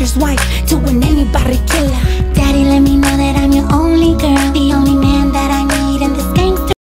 preacher's wife to an.